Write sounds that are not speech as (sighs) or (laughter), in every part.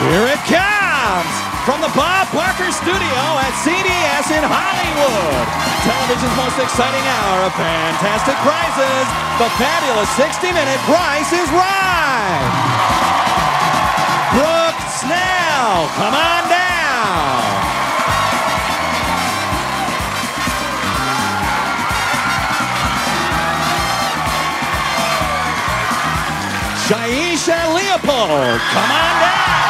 Here it comes from the Bob Barker Studio at CBS in Hollywood. Television's most exciting hour of fantastic prizes. The fabulous 60-minute Price is Right. Brooke Snell, come on down. Shaisha Leopold, come on down.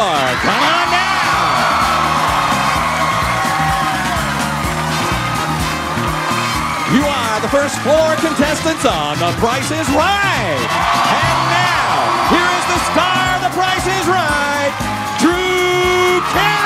Liberator, come on down. You are the first floor contestants on The Price is Right. And now, here is the star of The Price is Right, Drew Carey.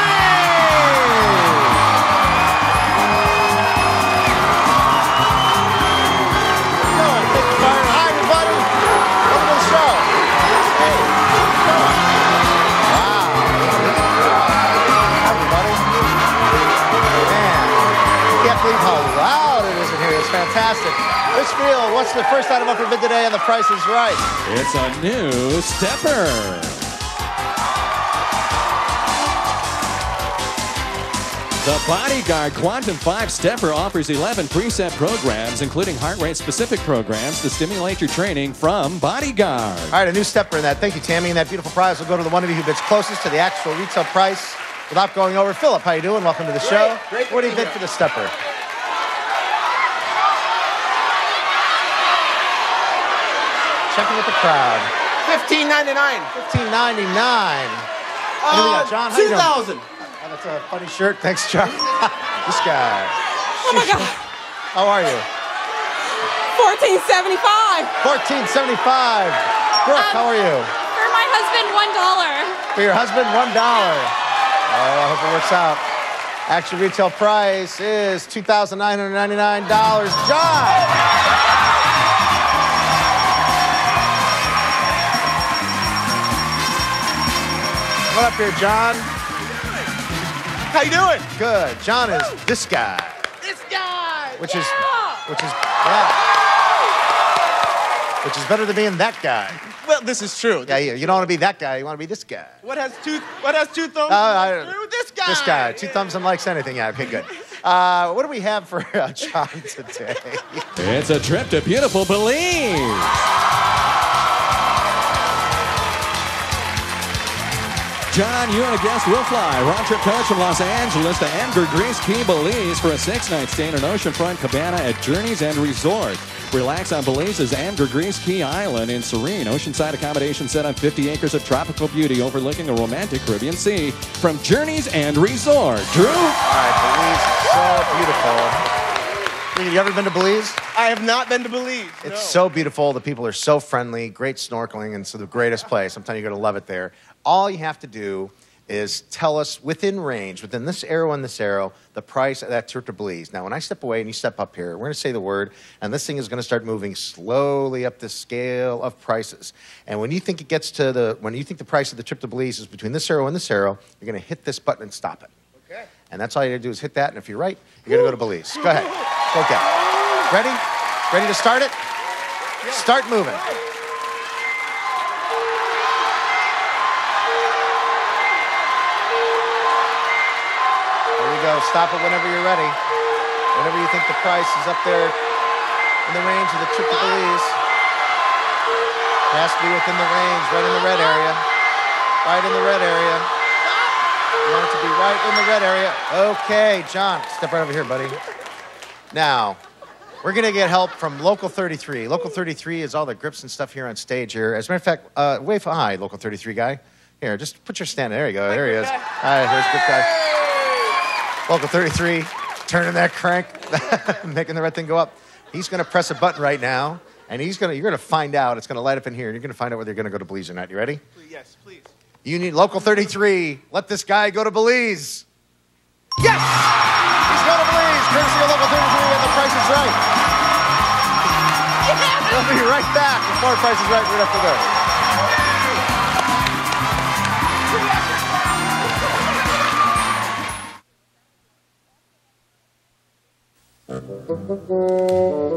Fantastic. Rich Fields, what's the first item up for bid today on The Price is Right? It's a new stepper. The Bodyguard Quantum 5 Stepper offers 11 preset programs, including heart rate specific programs to stimulate your training from Bodyguard. All right, a new stepper in that. Thank you, Tammy. And that beautiful prize will go to the one of you who bids closest to the actual retail price without going over. Philip, how are you doing? Welcome to the show. Great to What do you bid for the stepper? Checking with the crowd. Fifteen ninety nine. Fifteen ninety nine. Uh, What do John? How you Two doing? thousand. Oh, that's a funny shirt. Thanks, John. (laughs) (laughs) this guy. Oh my God. How are you? 1475 Fourteen seventy five. Brooke, how are you? for my husband, one dollar. For your husband, one dollar. Oh, I hope it works out. Actual retail price is two thousand nine hundred ninety nine dollars. John. What up here, John? How you doing? Good. John is this guy, This guy. which is, which is, yeah, which is better than being that guy. Well, this is true. Yeah, yeah. You don't want to be that guy. You want to be this guy. What has two? What has two thumbs? Uh, I- this guy. This guy, two thumbs and likes anything. Yeah, okay, good. (laughs) Uh, what do we have for uh, John today? It's a trip to beautiful Belize. John, you and a guest will fly round trip coach from Los Angeles to Ambergris Caye, Belize for a six-night stay in an oceanfront cabana at Journey's End Resort. Relax on Belize's Ambergris Caye Island in serene oceanside accommodation set on 50 acres of tropical beauty overlooking a romantic Caribbean sea from Journey's End Resort. Drew? All right, Belize is so beautiful. You ever been to Belize? I have not been to Belize. It's no. so beautiful. The people are so friendly. Great snorkeling, and it's the greatest place. I'm telling you, you're going to love it there. All you have to do is tell us within range, within this arrow and this arrow, the price of that trip to Belize. Now, when I step away and you step up here, we're going to say the word, and this thing is going to start moving slowly up the scale of prices. And when you think it gets to the, when you think the price of the trip to Belize is between this arrow and this arrow, you're going to hit this button and stop it. Okay. And that's all you got to do is hit that. And if you're right, you're going to go to Belize. Go ahead. Okay. Ready? Ready to start it? Start moving. Stop it whenever you're ready. Whenever you think the price is up there in the range of the trip to Belize. It has to be within the range, right in the red area. Right in the red area. You want it to be right in the red area. Okay, John, step right over here, buddy. Now, we're going to get help from Local 33. Local 33 is all the grips and stuff here on stage here. As a matter of fact, uh, wave hi, Local 33 guy. Here, just put your stand. There you go. There he is. Hi, there's good guy. Local 33, turning that crank, (laughs) making the red thing go up. He's going to press a button right now, and he's going to. You're going to find out. It's going to light up in here, and you're going to find out whether you're going to go to Belize or not. You ready? Yes, please. You need Local 33. Let this guy go to Belize. Yes! He's going to Belize, courtesy of Local 33, and the price is right. (laughs) We'll be right back with more Price is Right right after this.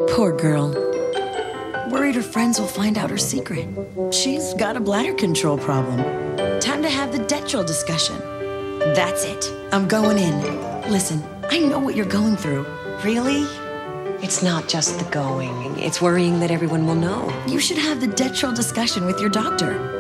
Poor girl. Worried her friends will find out her secret. She's got a bladder control problem. Time to have the Detrol discussion. That's it. I'm going in. Listen, I know what you're going through. Really? It's not just the going, it's worrying that everyone will know. You should have the Detrol discussion with your doctor.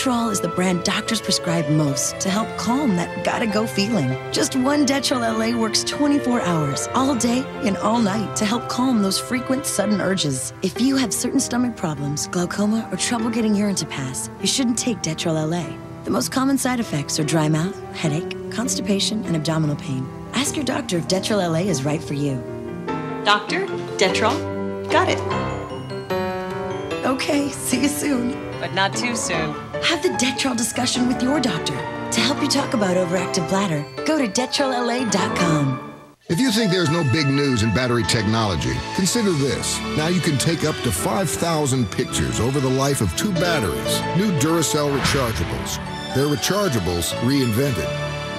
Detrol is the brand doctors prescribe most to help calm that gotta go feeling. Just one Detrol LA works 24 hours, all day and all night to help calm those frequent sudden urges. If you have certain stomach problems, glaucoma, or trouble getting urine to pass, you shouldn't take Detrol LA. The most common side effects are dry mouth, headache, constipation, and abdominal pain. Ask your doctor if Detrol LA is right for you. Doctor, Detrol, got it. Okay, see you soon. But not too soon. Have the Detrol discussion with your doctor. To help you talk about overactive bladder, go to DetrolLA.com. If you think there's no big news in battery technology, consider this. Now you can take up to 5,000 pictures over the life of two batteries. New Duracell rechargeables. They're rechargeables reinvented.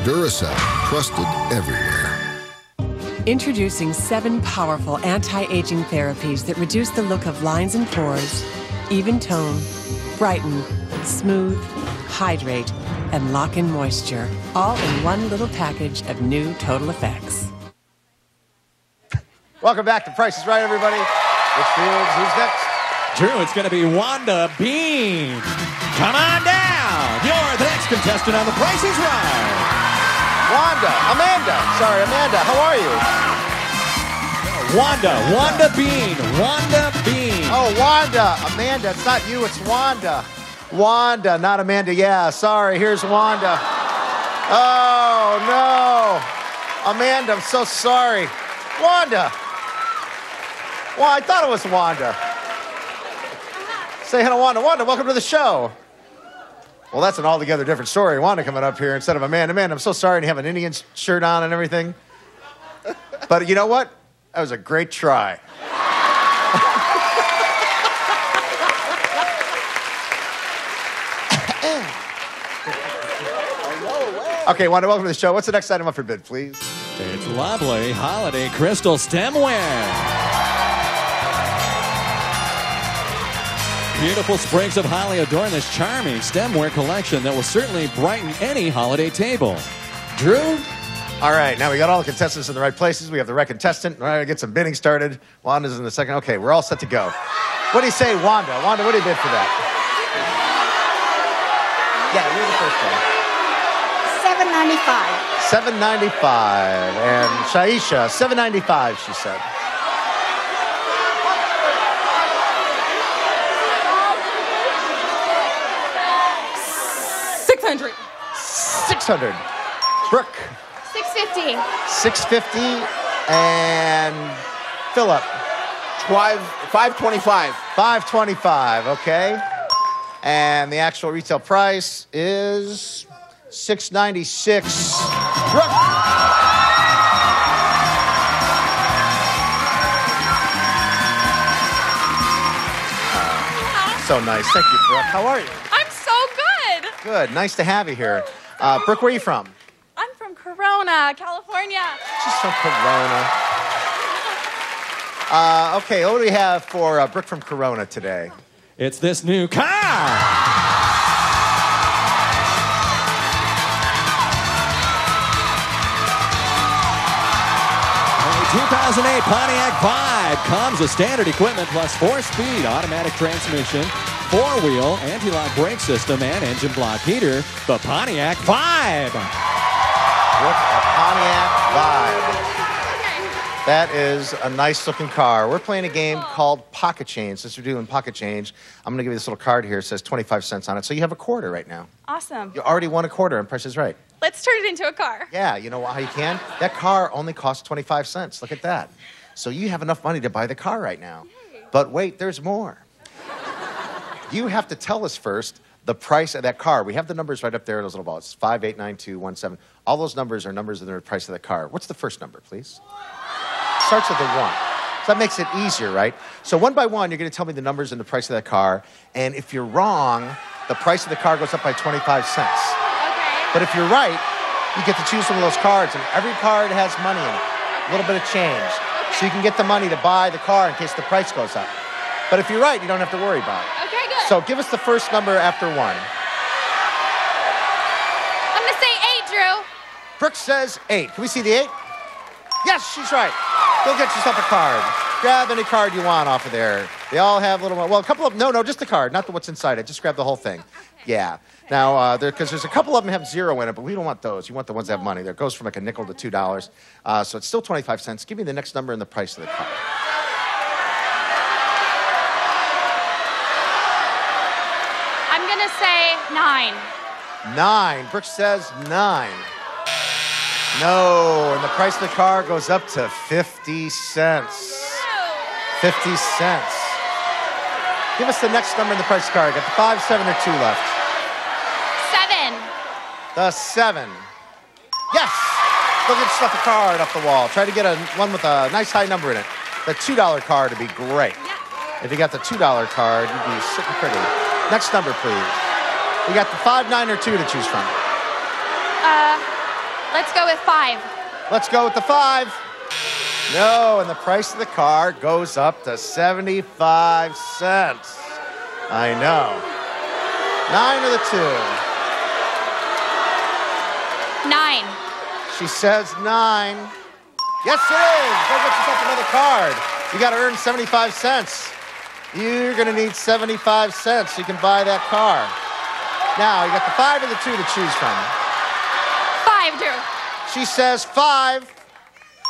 Duracell, trusted everywhere. Introducing seven powerful anti aging therapies that reduce the look of lines and pores, even tone, brighten, smooth, hydrate, and lock in moisture, all in one little package of new Total Effects. Welcome back to Price is Right, everybody. Rich Fields, who's next? Drew, it's going to be Wanda Bean. Come on down. You're the next contestant on The Price is Right. Wanda, Amanda. Sorry, Amanda. How are you? Wanda, Wanda Bean, Wanda Bean. Oh, Wanda. Amanda, it's not you, it's Wanda. Wanda, not Amanda. Yeah, sorry. Here's Wanda. Oh, no. Amanda, I'm so sorry. Wanda. Well, I thought it was Wanda. Say hello, Wanda. Wanda, welcome to the show. Well, that's an altogether different story. Wanda coming up here instead of Amanda. Man, I'm so sorry to have an Indian shirt on and everything. But you know what? That was a great try. (laughs) Okay, Wanda, welcome to the show. What's the next item up for bid, please? It's lovely holiday crystal stemware. Beautiful sprigs of holly adorn this charming stemware collection that will certainly brighten any holiday table. Drew, All right, now we got all the contestants in the right places. We have the right contestant. All right, get some bidding started. Wanda's in the second. Okay, we're all set to go. What do you say, Wanda? Wanda, what do you bid for that? Yeah, you're the first one. Seven ninety-five. Seven ninety-five, and Shaisha, seven ninety-five. She said. Six hundred. Six hundred. Brooke, Six fifty. six fifty, and Philip, Five, 525. five twenty-five. Okay, and the actual retail price is six ninety-six. Brooke. So nice. Thank you, Brooke. How are you? I'm so good. Good. Nice to have you here. Uh, Brooke, where are you from? I'm from Corona, California. She's from Corona. Uh, okay, what do we have for uh, Brooke from Corona today? it's this new car. 2008 Pontiac Vibe comes with standard equipment plus four-speed automatic transmission, four-wheel anti-lock brake system, and engine block heater. The Pontiac Vibe. Brooke, a Pontiac Vibe. That is a nice looking car. We're playing a game called Pocket Change. Since we're doing Pocket Change, I'm going to give you this little card here. It says 25 cents on it. So you have a quarter right now. Awesome. You already won a quarter, and Price is Right. Let's turn it into a car. Yeah, you know how you can? That car only costs 25 cents. Look at that. So you have enough money to buy the car right now. But wait, there's more. You have to tell us first the price of that car. We have the numbers right up there, in those little balls. 589217. All those numbers are numbers of the price of the car. What's the first number, please? Starts with a one. So that makes it easier, right? So one by one, you're going to tell me the numbers and the price of that car. And if you're wrong, the price of the car goes up by 25 cents. Okay. But if you're right, you get to choose one of those cards, and every card has money in it, a little bit of change. So you can get the money to buy the car in case the price goes up. But if you're right, you don't have to worry about it. Okay, good. So give us the first number after one. I'm gonna say eight, Drew. Brooke says eight. Can we see the eight? Yes, she's right. Go get yourself a card. Grab any card you want off of there. They all have a little, well, a couple of, no, no, just the card, not the what's inside it. Just grab the whole thing. (laughs) Yeah. Now, uh, because there's a couple of them have zero in it, but we don't want those. You want the ones that have money. There goes from like a nickel to two dollars. Uh, so it's still 25 cents. Give me the next number and the price of the card. I'm gonna say nine. Nine. Brooke says nine. No, and the price of the car goes up to 50 cents. 50 cents. Give us the next number in the price of the car. I got the five, seven, or two left. Seven. The seven. Yes! Go get yourself a card off the wall. Try to get a one with a nice high number in it. The $2 card would be great. If you got the $2 card, you'd be sitting pretty. Next number, please. We got the five, nine, or two to choose from. Uh, let's go with five. Let's go with the five. No, and the price of the car goes up to 75 cents. I know. Nine of the two? Nine. She says nine. Yes, it is. Go get yourself another card. You got to earn 75 cents. You're going to need 75 cents so you can buy that car. Now, you got the five or the two to choose from. Five, Drew. She says five.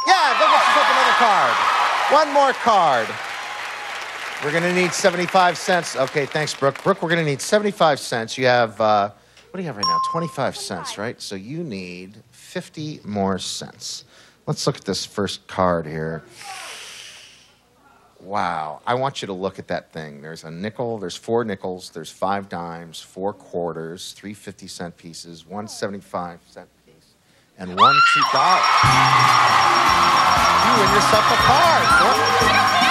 Yeah, go get yourself another card. One more card. We're going to need 75 cents. Okay, thanks, Brooke. Brooke, we're going to need 75 cents. You have, uh, what do you have right now? 25 cents, right? So you need 50 more cents. Let's look at this first card here. Wow. I want you to look at that thing. There's a nickel, there's four nickels, there's five dimes, four quarters, three 50 cent pieces, one 75 cent and one two dollars. You win yourself a card.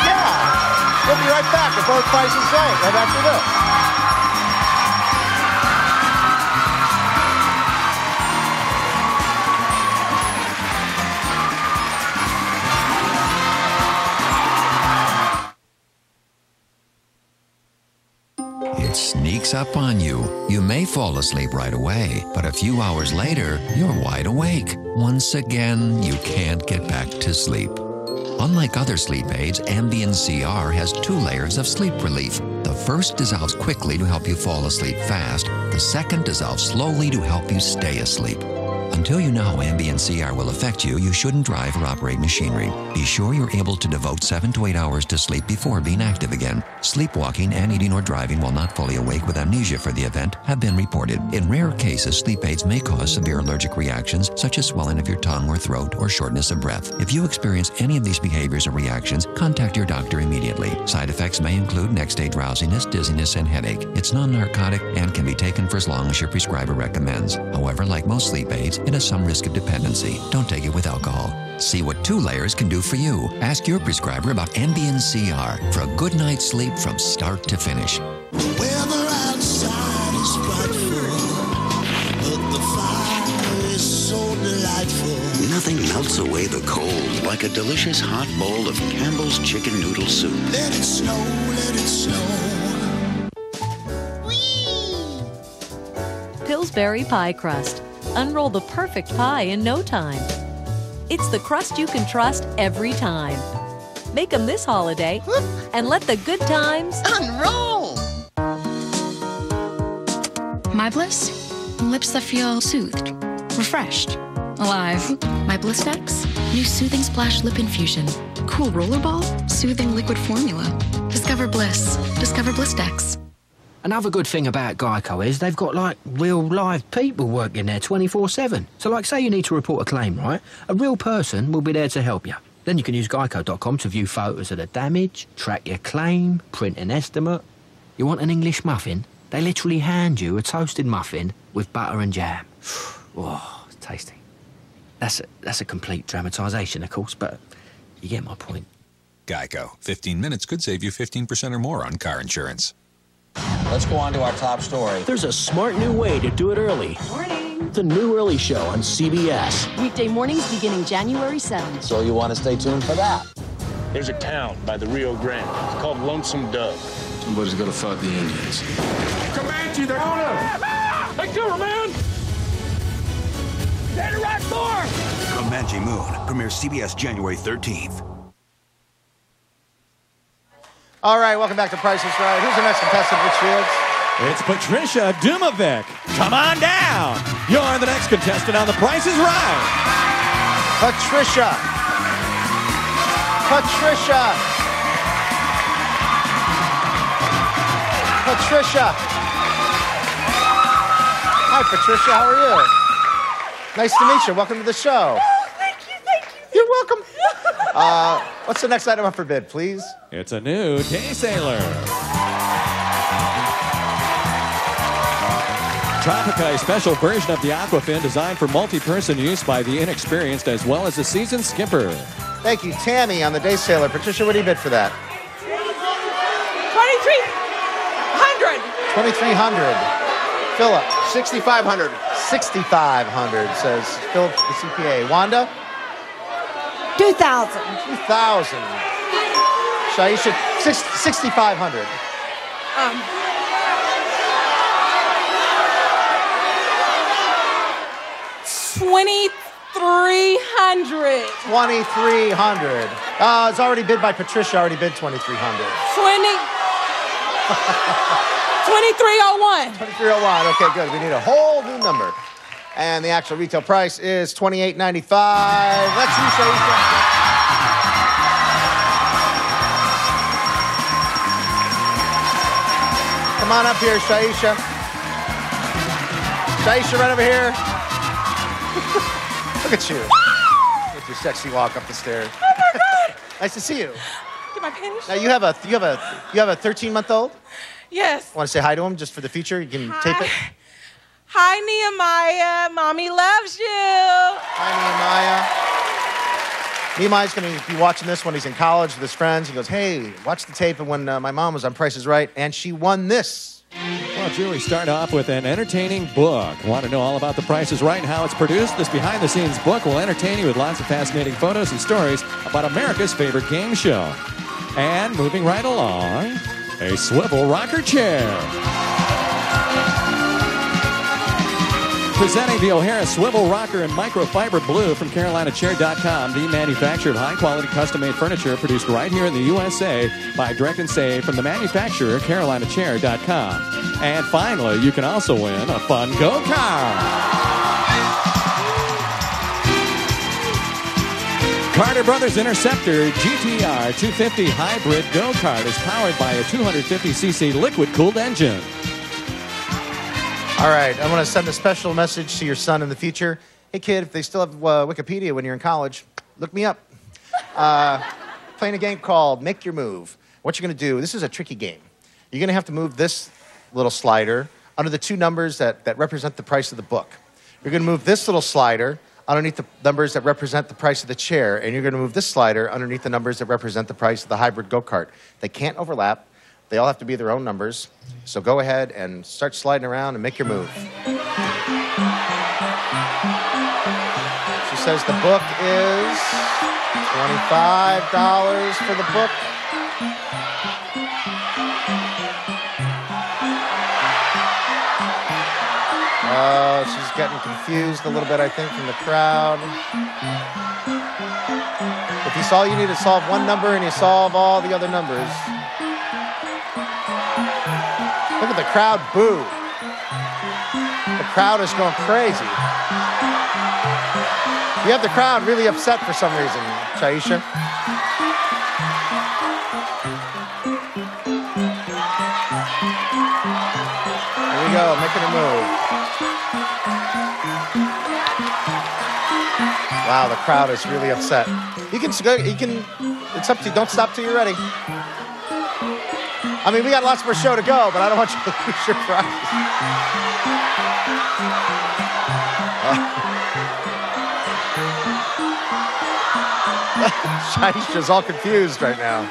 Yeah. We'll be right back with both prices right after this. Sneaks up on you. You may fall asleep right away, but a few hours later, you're wide awake. Once again, you can't get back to sleep. Unlike other sleep aids, Ambien CR has two layers of sleep relief. The first dissolves quickly to help you fall asleep fast. The second dissolves slowly to help you stay asleep. Until you know how Ambien CR will affect you, you shouldn't drive or operate machinery. Be sure you're able to devote 7 to 8 hours to sleep before being active again. Sleepwalking and eating or driving while not fully awake with amnesia for the event have been reported. In rare cases, sleep aids may cause severe allergic reactions such as swelling of your tongue or throat or shortness of breath. If you experience any of these behaviors or reactions, contact your doctor immediately. Side effects may include next day drowsiness, dizziness, and headache. It's non narcotic and can be taken for as long as your prescriber recommends. However, like most sleep aids, it has some risk of dependency. Don't take it with alcohol. See what two layers can do for you. Ask your prescriber about Ambien CR for a good night's sleep from start to finish. Weather outside is frightful, but the fire is so delightful. Nothing melts away the cold like a delicious hot bowl of Campbell's chicken noodle soup. Let it snow, let it snow. Pillsbury Pie Crust. Unroll the perfect pie in no time. It's the crust you can trust every time. Make them this holiday and let the good times unroll. My Bliss? Lips that feel soothed, refreshed, alive. My Blistex? New Soothing Splash Lip Infusion. Cool rollerball? Soothing liquid formula. Discover Bliss. Discover Blistex. Another good thing about Geico is they've got like real live people working there 24 7. So, like, say you need to report a claim, right? A real person will be there to help you. Then you can use geico.com to view photos of the damage, track your claim, print an estimate. You want an English muffin? They literally hand you a toasted muffin with butter and jam. (sighs) oh, tasty. That's a, that's a complete dramatisation, of course, but you get my point. Geico. 15 minutes could save you 15% or more on car insurance. Let's go on to our top story. There's a smart new way to do it early. Morning. The New Early Show on CBS. Weekday mornings beginning January 7th. So you want to stay tuned for that. There's a town by the Rio Grande. It's called Lonesome Dove. Somebody's got to fight the Indians. Comanche, they're on us! Hey, cover, man! They're right for! Comanche Moon premieres CBS January 13th. All right, welcome back to Price is Right. Who's the next contestant, Rich Fields? It's Patricia Dumovic. Come on down. You're the next contestant on The Price is Right. Patricia. Patricia. Patricia. Hi, Patricia. How are you? Nice to meet you. Welcome to the show. Oh, thank you, thank you. You're welcome. (laughs) Uh, what's the next item up for bid, please? It's a new Day Sailor. Tropica, a special version of the Aquafin designed for multi-person use by the inexperienced as well as the seasoned skipper. Thank you, Tammy, on the Day Sailor. Patricia, what do you bid for that? 2300. 2300 Philip. 6500 6500 says Philip, the CPA. Wanda? 2000. 2000 Shaisha, six- 6500 Um, Twenty-three hundred. 2300 Uh, it's already bid by Patricia, already bid 2300 Twenty. Twenty-three oh one. 2301 Okay, good. We need a whole new number. And the actual retail price is 28.95 Let's see, Shaisha. Come on up here, Shaisha. Shaisha, right over here. (laughs) Look at you. With your sexy walk up the stairs. Oh my God! Nice to see you. Get my panties. Now you have a you have a you have a 13 month old. Yes. Want to say hi to him just for the future? You can tape it. Hi, Nehemiah. Mommy loves you. Hi, Nehemiah. Nehemiah's going to be watching this when he's in college with his friends. He goes, "Hey, watch the tape." And when uh, my mom was on Price is Right, and she won this. Well, Julie, start off with an entertaining book. Want to know all about The Price is Right and how it's produced? This behind the scenes book will entertain you with lots of fascinating photos and stories about America's favorite game show. And moving right along, a swivel rocker chair. Presenting the O'Hara Swivel Rocker in microfiber blue from CarolinaChair.com, the manufacturer of high quality custom made furniture produced right here in the USA by Direct and Save from the manufacturer, CarolinaChair.com. And finally, you can also win a fun go kart. Carter Brothers Interceptor GTR 250 Hybrid Go Kart is powered by a 250cc liquid cooled engine. All right, I want to send a special message to your son in the future. Hey, kid, if they still have uh, Wikipedia when you're in college, look me up. Uh, playing a game called Make Your Move. What you're going to do, this is a tricky game. You're going to have to move this little slider under the two numbers that, that represent the price of the book. You're going to move this little slider underneath the numbers that represent the price of the chair, and you're going to move this slider underneath the numbers that represent the price of the hybrid go kart. They can't overlap. They all have to be their own numbers. So go ahead and start sliding around and make your move. She says the book is $25 for the book. Oh, she's getting confused a little bit, I think, from the crowd. If you saw you need to solve one number and you solve all the other numbers. Look at the crowd boo. The crowd is going crazy. You have the crowd really upset for some reason, Shaisha. Here we go, making a move. Wow, the crowd is really upset. You can. You can. It's up to you. Don't stop till you're ready. I mean, we got lots more show to go, but I don't want you to lose your prize. (laughs) Shaisha's all confused right now.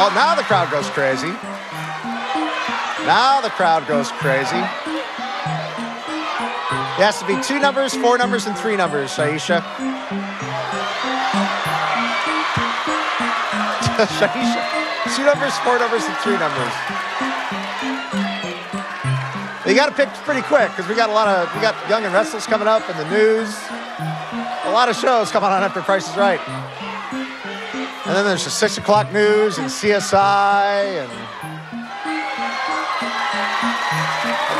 Oh, now the crowd goes crazy. Now the crowd goes crazy. It has to be two numbers, four numbers, and three numbers, Shaisha. (laughs) Two numbers, four numbers, and three numbers. You got to pick pretty quick because we got a lot of we got Young and Restless coming up and the news. A lot of shows coming on after Price is Right. And then there's the six o'clock news and CSI and.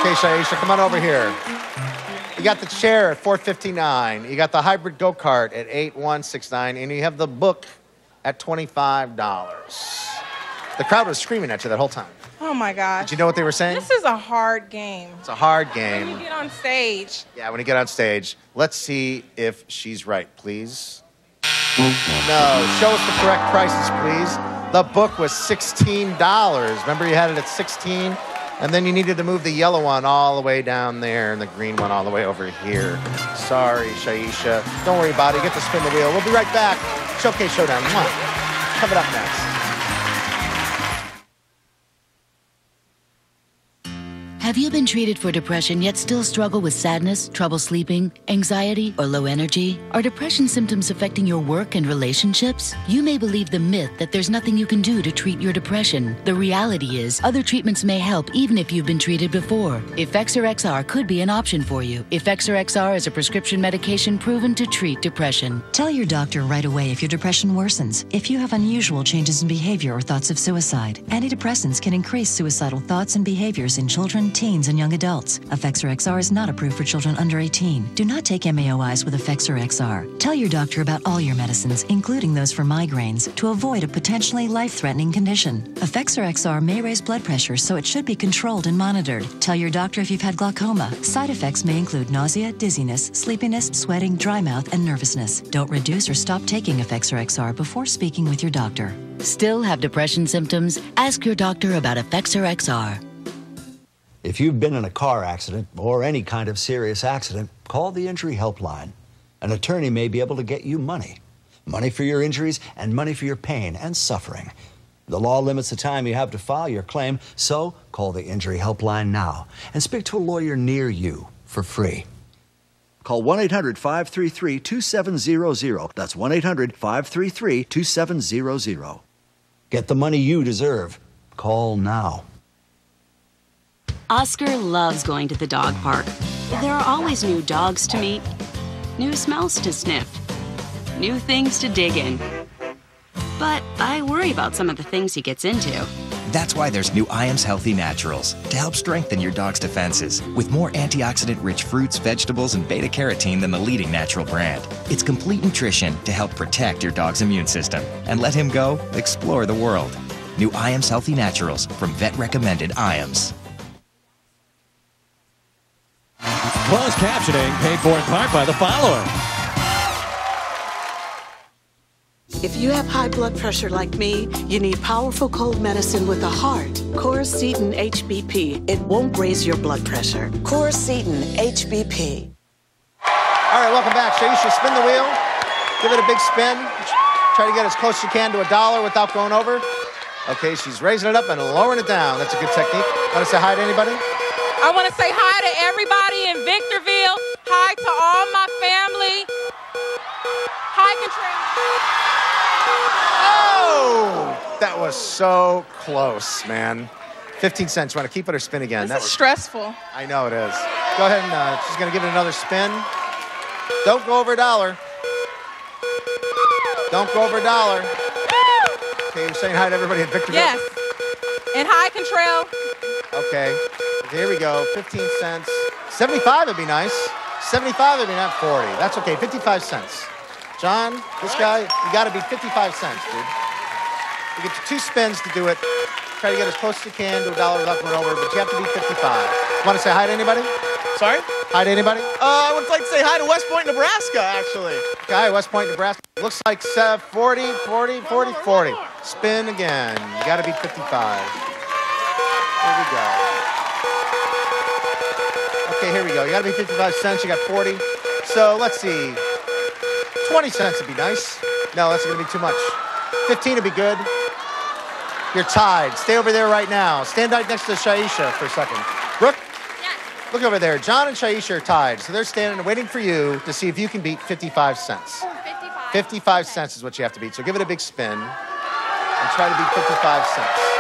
Okay, Shaisha, come on over here. You got the chair at 459. You got the hybrid go kart at 8169, and you have the book at $25. The crowd was screaming at you that whole time. Oh my gosh. Did you know what they were saying? This is a hard game. It's a hard game. When you get on stage. Yeah, when you get on stage, let's see if she's right, please. No, show us the correct prices, please. The book was $16. Remember you had it at 16? And then you needed to move the yellow one all the way down there and the green one all the way over here. Sorry, Shaisha. Don't worry about it. Get to spin the wheel. We'll be right back. Showcase Showdown. Mwah. Coming up next. Have you been treated for depression yet still struggle with sadness, trouble sleeping, anxiety, or low energy? Are depression symptoms affecting your work and relationships? You may believe the myth that there's nothing you can do to treat your depression. The reality is, other treatments may help even if you've been treated before. Effexor XR could be an option for you. Effexor XR is a prescription medication proven to treat depression. Tell your doctor right away if your depression worsens, if you have unusual changes in behavior or thoughts of suicide. Antidepressants can increase suicidal thoughts and behaviors in children, teens, and young adults. Effexor XR is not approved for children under 18. Do not take MAOIs with Effexor XR. Tell your doctor about all your medicines, including those for migraines, to avoid a potentially life-threatening condition. Effexor XR may raise blood pressure, so it should be controlled and monitored. Tell your doctor if you've had glaucoma. Side effects may include nausea, dizziness, sleepiness, sweating, dry mouth, and nervousness. Don't reduce or stop taking Effexor XR before speaking with your doctor. Still have depression symptoms? Ask your doctor about Effexor XR. If you've been in a car accident or any kind of serious accident, call the Injury Helpline. An attorney may be able to get you money. Money for your injuries and money for your pain and suffering. The law limits the time you have to file your claim, so call the Injury Helpline now and speak to a lawyer near you for free. Call 1 800 533 2700. That's 1 800 533 2700. Get the money you deserve. Call now. Oscar loves going to the dog park. There are always new dogs to meet, new smells to sniff, new things to dig in. But I worry about some of the things he gets into. That's why there's new IAMS Healthy Naturals to help strengthen your dog's defenses with more antioxidant rich fruits, vegetables, and beta carotene than the leading natural brand. It's complete nutrition to help protect your dog's immune system and let him go explore the world. New IAMS Healthy Naturals from vet recommended IAMS. Closed captioning paid for in part by the following. If you have high blood pressure like me, you need powerful cold medicine with a heart. Coricidin HBP. It won't raise your blood pressure. Coricidin HBP. All right, welcome back. Shaisha, spin the wheel. Give it a big spin. Try to get as close as you can to a dollar without going over. Okay, she's raising it up and lowering it down. That's a good technique. Want to say hi to anybody? I want to say hi to everybody in Victorville. Hi to all my family. Hi, Katrina. Oh, that was so close, man. 15 cents. You want to keep it or spin again? This that is was stressful. I know it is. Go ahead and uh, she's going to give it another spin. Don't go over a dollar. Don't go over a dollar. Okay, you're saying hi to everybody at Victorville? Yes. And hi, Contrell. Okay. Here we go. 15 cents. 75 would be nice. 75 would be not 40. That's okay. 55 cents. John, this guy, you got to be 55 cents, dude. You get two spins to do it. Try to get as close as you can to a dollar without going over, but you have to be 55. Want to say hi to anybody? Sorry? Hi to anybody? Uh, I would like to say hi to West Point, Nebraska, actually. Guy, West Point, Nebraska. Looks like uh, 40, 40, 40, 40. Spin again. You got to be 55. Here we go. Okay, here we go. You got to be 55 cents. You got 40. So let's see. 20 cents would be nice. No, that's going to be too much. 15 would be good. You're tied. Stay over there right now. Stand right next to Shaisha for a second. Brooke? Yes. Look over there. John and Shaisha are tied. So they're standing waiting for you to see if you can beat 55 cents. 55. 55 cents is what you have to beat. So give it a big spin and try to beat 55 cents.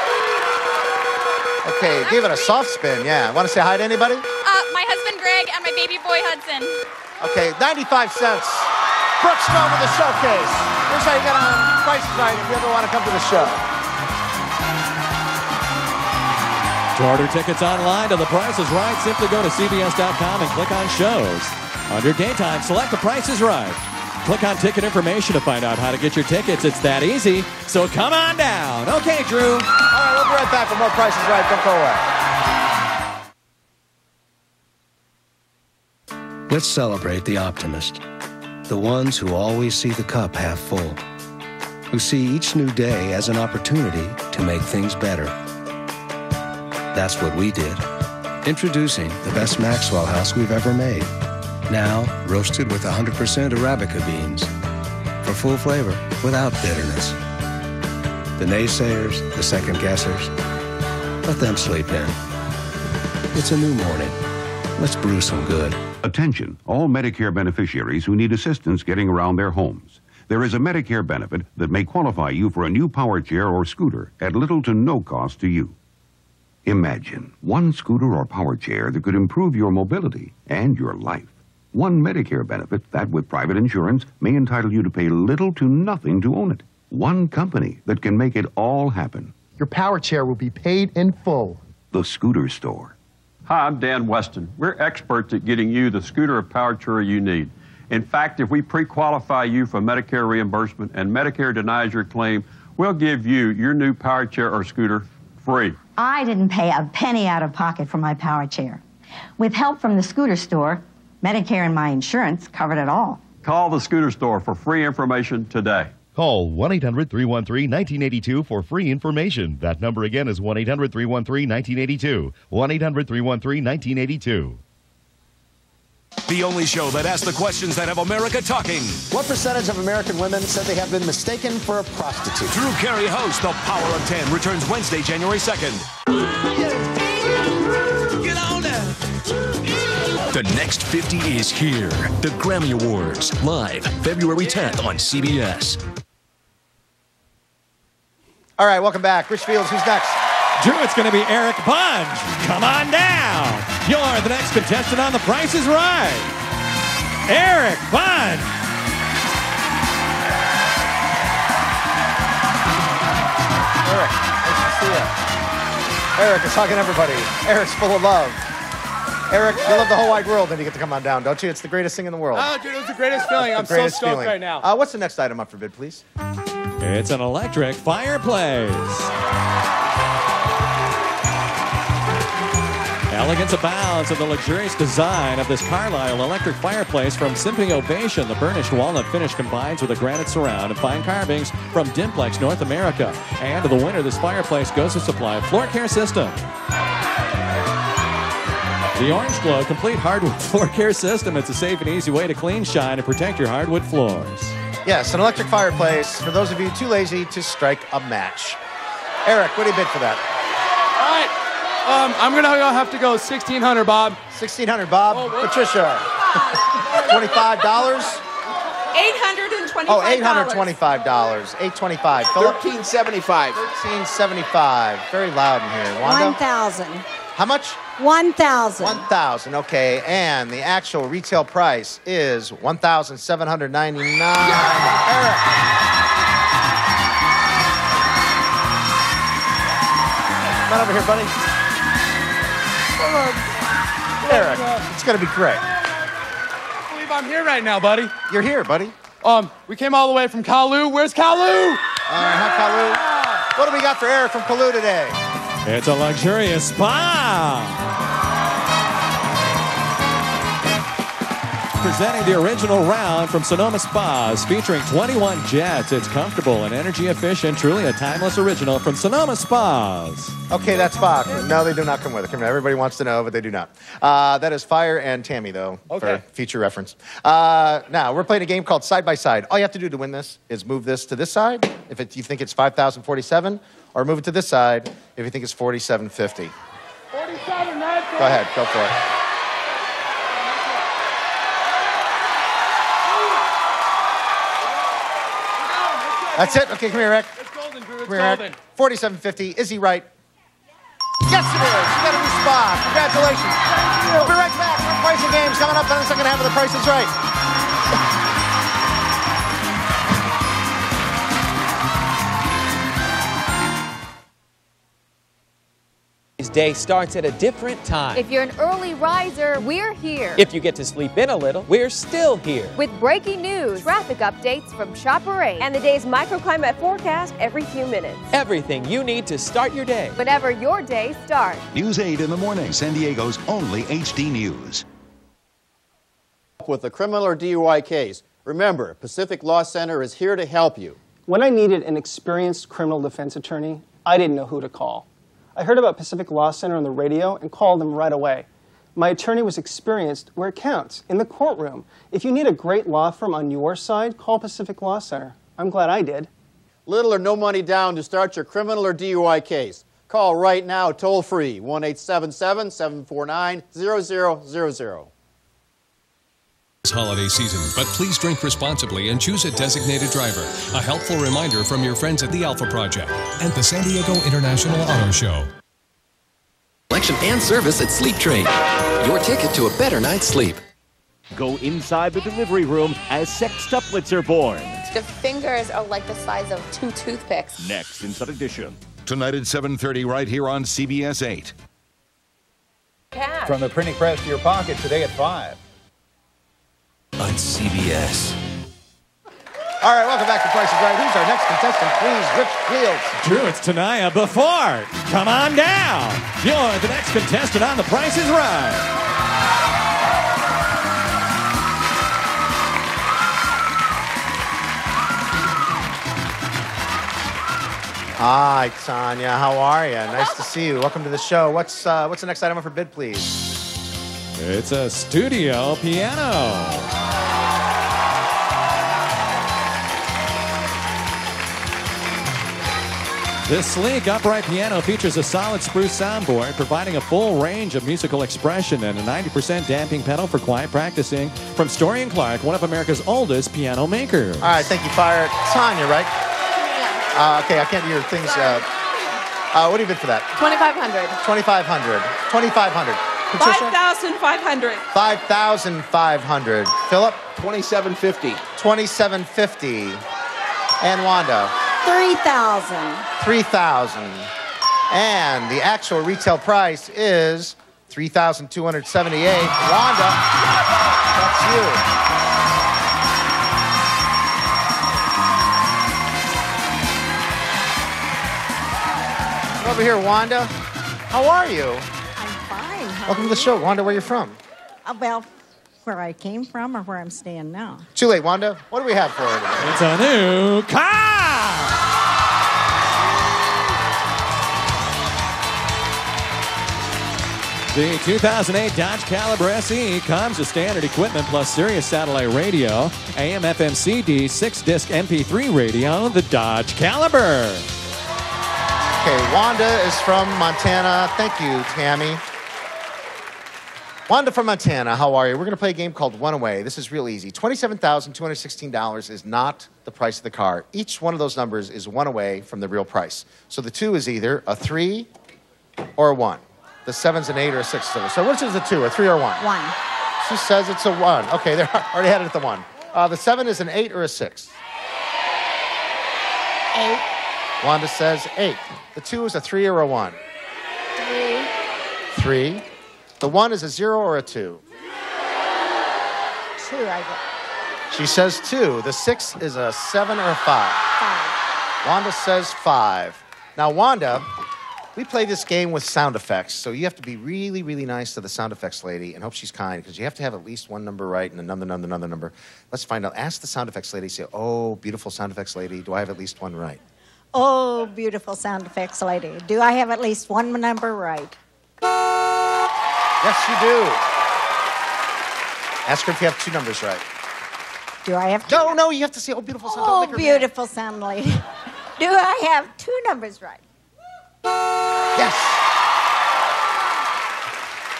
Okay, give it a soft spin. Yeah. Want to say hi to anybody? Uh, my husband Greg and my baby boy Hudson. Okay, 95 cents. Brooke Stone with the showcase. Here's how you get on Price is Right if you ever want to come to the show. To order tickets online to The Price is Right, simply go to CBS.com and click on shows. Under daytime, select The Price is Right. Click on ticket information to find out how to get your tickets. It's that easy. So come on down. Okay, Drew. We'll be right back for more Right. Don't go away. Let's celebrate the optimist. The ones who always see the cup half full. Who see each new day as an opportunity to make things better. That's what we did. Introducing the best Maxwell house we've ever made. Now roasted with 100% Arabica beans. For full flavor without bitterness. The naysayers, the second guessers, let them sleep in. It's a new morning. Let's brew some good. Attention, all Medicare beneficiaries who need assistance getting around their homes. There is a Medicare benefit that may qualify you for a new power chair or scooter at little to no cost to you. Imagine one scooter or power chair that could improve your mobility and your life. One Medicare benefit that, with private insurance, may entitle you to pay little to nothing to own it. One company that can make it all happen. Your power chair will be paid in full. The Scooter Store. Hi, I'm Dan Weston. We're experts at getting you the scooter or power chair you need. In fact, if we pre qualify you for Medicare reimbursement and Medicare denies your claim, we'll give you your new power chair or scooter free. I didn't pay a penny out of pocket for my power chair. With help from the scooter store, Medicare and my insurance covered it all. Call the Scooter Store for free information today. Call 1 800 313 1982 for free information. That number again is 1 800 313 1982. 1 800 313 1982. The only show that asks the questions that have America talking. What percentage of American women said they have been mistaken for a prostitute? Drew Carey hosts The Power of 10 returns Wednesday, January 2nd. The next 50 is here. The Grammy Awards, live February 10th on CBS. All right, welcome back. Rich Fields, who's next? Drew, it's going to be Eric Bunge. Come on down. You're the next contestant on The Price is Right. Eric Bunge. Eric, nice to see you. Eric is hugging everybody. Eric's full of love. Eric, you love the whole wide world, and you get to come on down, don't you? It's the greatest thing in the world. Oh, dude, it was the greatest feeling. I'm The so stoked feeling. right now. Uh, what's the next item up for bid, please? It's an electric fireplace. Elegance abounds in the luxurious design of this Carlisle electric fireplace from Simply Ovation. The burnished walnut finish combines with a granite surround and fine carvings from Dimplex North America. And to the winner, this fireplace goes to supply a floor care system. The Orange Glo Complete Hardwood (laughs) Floor Care System. It's a safe and easy way to clean, shine, and protect your hardwood floors. Yes, an electric fireplace for those of you too lazy to strike a match. Eric, what do you bid for that? All right. Um, I'm going to have to go 1600 Bob. 1600 Bob. Patricia. $25? $825. Oh, $825. Eight twenty-five. Thirteen seventy-five. Thirteen seventy-five. Very loud in here. Wanda? 1,000. How much? 1,000. 1000 Okay, and the actual retail price is 1799 Eric. Come on over here, buddy. Eric, it's going to be great. I can't believe I'm here right now, buddy. You're here, buddy. Um, we came all the way from Kalu. Where's Kalu? All right, hi, Kalu. What do we got for Eric from Kalu today? It's a luxurious spa. Presenting the original round from Sonoma Spas, featuring 21 jets. It's comfortable and energy efficient, truly a timeless original from Sonoma Spas. Okay, that's Spock. No, they do not come with it. Come on, Everybody wants to know, but they do not. Uh, that is Fire and Tammy, though, Okay. for future reference. Uh, now, we're playing a game called Side by Side. All you have to do to win this is move this to this side if it, you think it's 5,047, or move it to this side if you think it's 4750. 47. Go ahead, go for it. That's it? Okay, come here, Rick. It's golden, Drew. It's Come here, golden. Rick. 4750. Is he right? Yes, it is. You got a new spot. Congratulations. We'll be right back. More pricing games coming up in the second half of the Price is Right. His day starts at a different time. If you're an early riser, we're here. If you get to sleep in a little, we're still here. With breaking news, traffic updates from Chopper 8, and the day's microclimate forecast every few minutes. Everything you need to start your day. Whenever your day starts. News 8 in the morning, San Diego's only HD News. with a criminal or DUI case. Remember, Pacific Law Center is here to help you. When I needed an experienced criminal defense attorney, I didn't know who to call. I heard about Pacific Law Center on the radio and called them right away. My attorney was experienced where it counts, in the courtroom. If you need a great law firm on your side, call Pacific Law Center. I'm glad I did. Little or no money down to start your criminal or DUI case. Call right now, toll free, 1 877 749 0000. This holiday season, but please drink responsibly and choose a designated driver. A helpful reminder from your friends at the Alpha Project and the San Diego International Auto Show. Selection and service at Sleep Train. Your ticket to a better night's sleep. Go inside the delivery room as sextuplets are born. The fingers are like the size of two toothpicks. Next Inside Edition. Tonight at 7:30 right here on CBS 8. From the printing press to your pocket today at 5. On CBS. All right, welcome back to Price is Right. Who's our next contestant, please? Rich Fields. Drew, it's Tanaya Before. Come on down. You're the next contestant on The Price is Right. Hi, Tanya. How are you? Nice to see you. Welcome to the show. What's uh, what's the next item up for bid, please? It's a studio piano. This sleek upright piano features a solid spruce soundboard, providing a full range of musical expression and a 90% damping pedal for quiet practicing from Story and Clark, one of America's oldest piano makers. All right, thank you, Fire. Tanya, right? Uh, okay, I can't hear your things. Uh, uh, what do you bid for that? 2500 2500 2500 Patricia? 5500 5500 Philip? 2750 2750 And Wanda? 3000 3000 And the actual retail price is 3278 Wanda, that's you. Over here, Wanda. How are you? Fine. how Welcome to the show. Wanda, where you from? you? Uh, well, where I came from or where I'm staying now. Too late, Wanda. What do we have for her today? It's a new car. The 2008 Dodge Caliber SE comes with standard equipment plus Sirius satellite radio, AM FM CD, 6 disc MP3 radio, the Dodge Caliber. Okay, Wanda is from Montana. Thank you, Tami. Wanda from Montana, how are you? We're going to play a game called One Away. This is real easy. $27,216 is not the price of the car. Each one of those numbers is one away from the real price. So the two is either a three or a one. The seven's an eight or a six. So which is a two, a three or a one? One. She says it's a one. Okay, (laughs) they're already had it at the one. Uh, the seven is an eight or a six. Eight. Wanda says eight. The two is a three or a one. Three. Three. The one is a zero or a two. Two, I get. She says two. The six is a seven or a five. Five. Wanda says five. Now, Wanda, We play this game with sound effects, so you have to be really, really nice to the sound effects lady and hope she's kind because you have to have at least one number right and another, another, another number. Let's find out. Ask the sound effects lady. Say, "Oh, beautiful sound effects lady, do I have at least one right?" Oh, beautiful sound effects lady. Do I have at least one number right? Yes, you do. Ask her if you have two numbers right. Do I have? two? No, no, you have to say, "Oh, beautiful sound." Oh, beautiful sound lady. (laughs) Do I have two numbers right? Yes.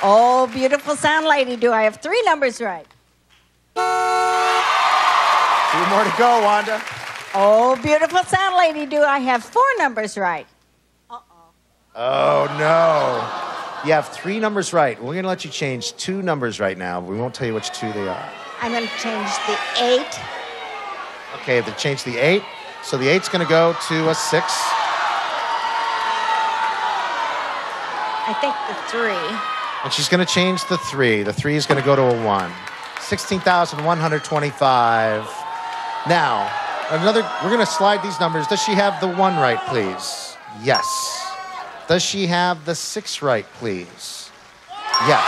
Oh, beautiful sound lady. Do I have three numbers right? Two more to go, Wanda. Oh, beautiful sound lady. Do I have four numbers right? Uh-oh. Oh no. You have three numbers right. We're going to let you change two numbers right now. We won't tell you which two they are. I'm going to change the eight. Okay, they change the eight. So the eight's going to go to a six. I think the three. And she's going to change the three. The three is going to go to a one. 16,125. Now, another, we're going to slide these numbers. Does she have the one right, please? Yes. Does she have the six right, please? Yes.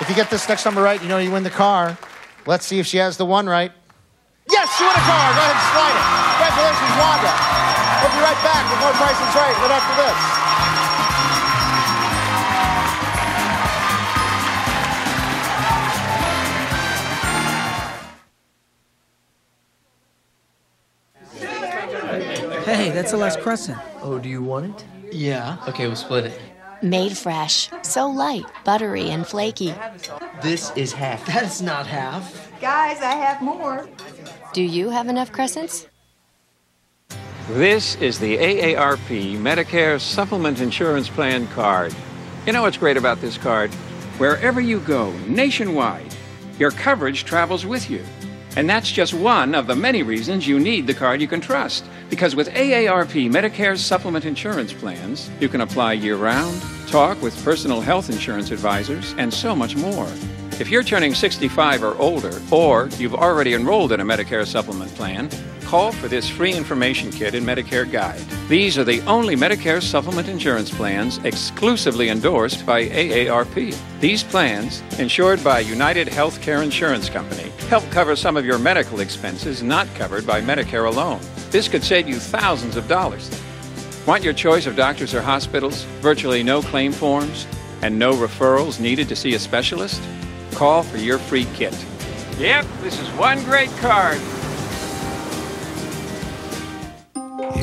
If you get this next number right, you know you win the car. Let's see if she has the one right. Yes, you win a car. Go ahead and slide it. Congratulations, Wanda. We'll be right back with more prices right right after this. That's the last crescent. Oh, do you want it? Yeah. Okay, we'll split it. Made fresh. So light, buttery, and flaky. This is half. (laughs) That's not half. Guys, I have more. Do you have enough crescents? This is the AARP Medicare Supplement Insurance Plan card. You know what's great about this card? Wherever you go, nationwide, your coverage travels with you. And that's just one of the many reasons you need the card you can trust. Because with AARP Medicare Supplement Insurance Plans, you can apply year round, talk with personal health insurance advisors, and so much more. If you're turning 65 or older, or you've already enrolled in a Medicare supplement plan, call for this free information kit and Medicare guide. These are the only Medicare supplement insurance plans exclusively endorsed by AARP. These plans, insured by United Healthcare Insurance Company, help cover some of your medical expenses not covered by Medicare alone. This could save you thousands of dollars. Want your choice of doctors or hospitals, virtually no claim forms, and no referrals needed to see a specialist? Call for your free kit. Yep, this is one great card.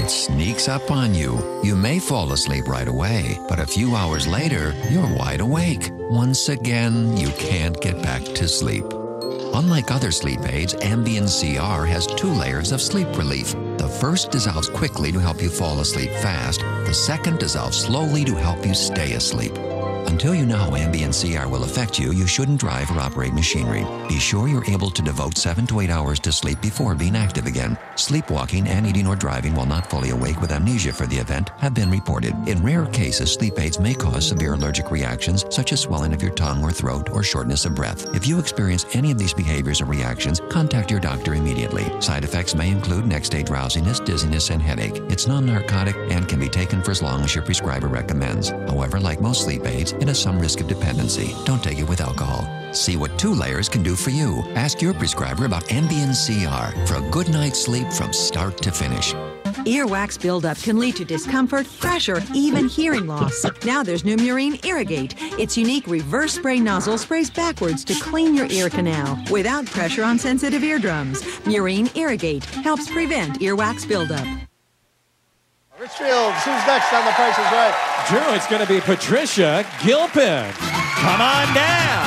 Sneaks up on you. You may fall asleep right away, but a few hours later, you're wide awake. Once again, you can't get back to sleep. Unlike other sleep aids, Ambien CR has two layers of sleep relief. The first dissolves quickly to help you fall asleep fast. The second dissolves slowly to help you stay asleep. Until you know how Ambien CR will affect you, you shouldn't drive or operate machinery. Be sure you're able to devote 7 to 8 hours to sleep before being active again. Sleepwalking and eating or driving while not fully awake with amnesia for the event have been reported. In rare cases, sleep aids may cause severe allergic reactions such as swelling of your tongue or throat or shortness of breath. If you experience any of these behaviors or reactions, contact your doctor immediately. Side effects may include next day drowsiness, dizziness, and headache. It's non narcotic and can be taken for as long as your prescriber recommends. However, like most sleep aids, it has some risk of dependency. Don't take it with alcohol. See what two layers can do for you. Ask your prescriber about Ambien CR for a good night's sleep from start to finish. Earwax buildup can lead to discomfort, pressure, even hearing loss. Now there's new Murine Irrigate. Its unique reverse spray nozzle sprays backwards to clean your ear canal without pressure on sensitive eardrums. Murine Irrigate helps prevent earwax buildup. Rich Fields, who's next on The Price is Right? Drew, it's going to be Patricia Gilpin. Come on down.